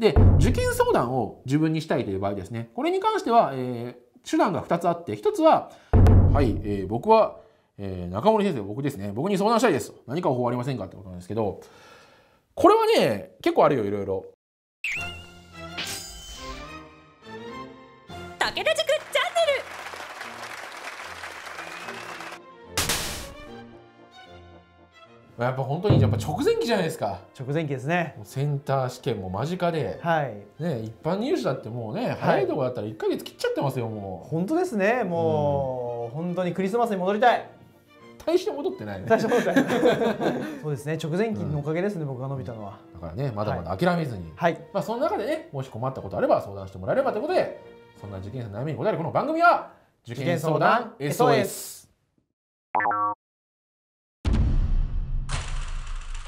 で受験相談を自分にしたいという場合ですね。これに関しては、えー、手段が2つあって1つははい、えー、僕は、えー、中森先生僕ですね。僕に相談したいです。何か方法ありませんかってことなんですけどこれはね結構あるよいろいろ。武田塾やっぱ本当にやっぱ直前期じゃないですか直前期ですねセンター試験も間近で、はい、ね、一般入試だってもうね早いところだったら1か月切っちゃってますよもう本当ですねもう、うん、本当にクリスマスに戻りたい大して戻ってないね。大して戻ってない。そうですね。直前期のおかげですね、うん、僕が伸びたのは。だからね、まだまだ諦めずに。はい。まあその中でね、もし困ったことあれば相談してもらえればということで、そんな受験生の悩みに答えるこの番組は受験相談 SOS。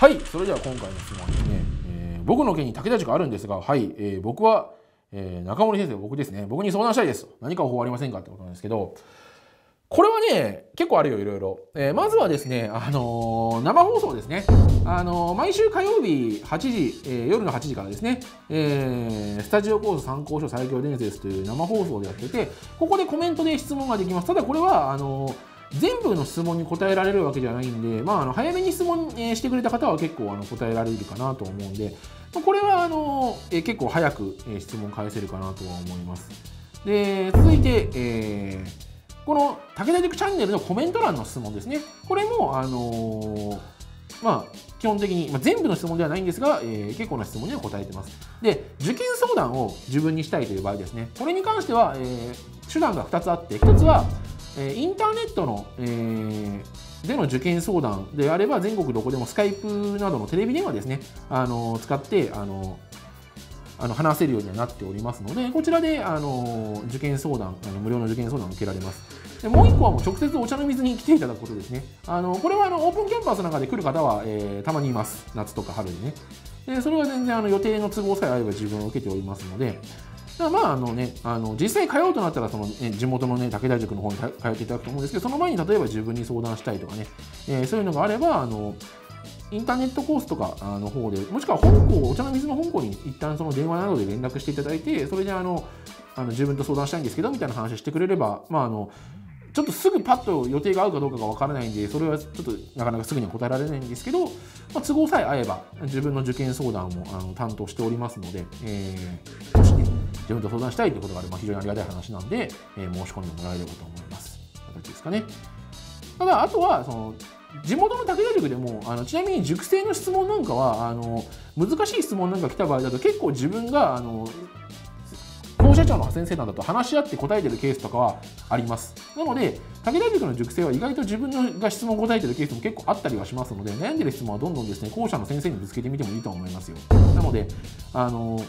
はい、それでは今回の質問ですね。えー、僕の件に武田塾あるんですが、はい、えー、僕は、えー、中森先生、僕ですね。僕に相談したいです。何か方法ありませんかってことなんですけど、これはね、結構あるよ、いろいろ。えー、まずはですね、あのー、生放送ですね。あのー、毎週火曜日8時、えー、夜の8時からですね、えー、スタジオコース参考書最強伝説という生放送でやってて、ここでコメントで質問ができます。ただこれは、あのー全部の質問に答えられるわけじゃないんで、まあ、あの早めに質問、えしてくれた方は結構あの答えられるかなと思うんで、これはあの、え結構早く、え質問返せるかなとは思います。で続いて、えーこの武田塾チャンネルのコメント欄の質問ですね。これも、あのー、まあ、基本的に、まあ、全部の質問ではないんですが、えー、結構な質問には答えてます。で、受験相談を自分にしたいという場合ですね。これに関しては、えー、手段が2つあって、1つは、え、インターネットの、えー、での受験相談であれば、全国どこでもスカイプなどのテレビ電話ですね、あの使って、あのあの話せるようにはなっておりますので、こちらであの受験相談あの、無料の受験相談を受けられます。でもう1個はもう直接お茶の水に来ていただくことですね。あのこれはあのオープンキャンパスなんかで来る方は、えー、たまにいます。夏とか春にね。でそれは全然あの予定の都合さえあれば自分は受けておりますので、まああのね、あの実際に通うとなったらその、ね、地元の、ね、武田塾の方に通っていただくと思うんですけどその前に例えば自分に相談したいとかね、えー、そういうのがあればあのインターネットコースとかの方で、もしくは本校、お茶の水の本校に一旦その電話などで連絡していただいて、それであのあの自分と相談したいんですけどみたいな話をしてくれれば、まあ、あのちょっとすぐパッと予定が合うかどうかがわからないんで、それはちょっとなかなかすぐには答えられないんですけど、まあ、都合さえ合えば、自分の受験相談もあの担当しておりますので、えー、もしね、自分と相談したいということがあれば非常にありがたい話なんで、えー、申し込んでもらえればと思います。形ですかね。ただ、あとは、その、地元の武田塾でもあのちなみに塾生の質問なんかはあの難しい質問なんか来た場合だと結構自分があの校舎長の先生なんだと話し合って答えてるケースとかはありますなので武田塾の塾生は意外と自分が質問を答えてるケースも結構あったりはしますので悩んでる質問はどんどんですね校舎の先生にぶつけてみてもいいと思いますよなのであの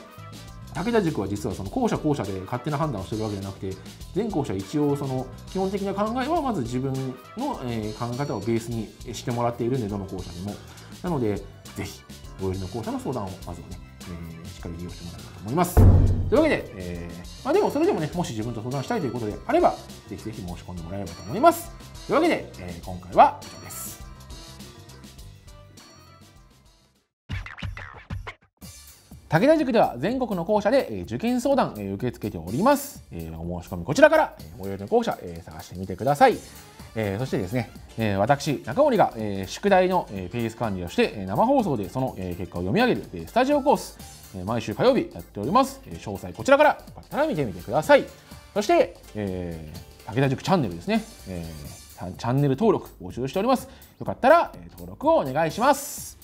武田塾は実はその校舎校舎で勝手な判断をしてるわけじゃなくて全校舎一応その基本的な考えはまず自分の、え考え方をベースにしてもらっているんでどの校舎にも。なのでぜひ最寄りの校舎の相談をまずはね、えー、しっかり利用してもらえればと思います。というわけで、えー、まあ、でもそれでもねもし自分と相談したいということであればぜひぜひ申し込んでもらえればと思います。というわけで、えー、今回は以上です。武田塾では全国の校舎で受験相談受け付けております。お申し込みこちらから最寄りの校舎探してみてください。そしてですね、私、中森が宿題のペース管理をして生放送でその結果を読み上げるスタジオコース、毎週火曜日やっております。詳細こちらからよかったら見てみてください。そして、武田塾チャンネルですね、チャンネル登録募集しております。よかったら登録をお願いします。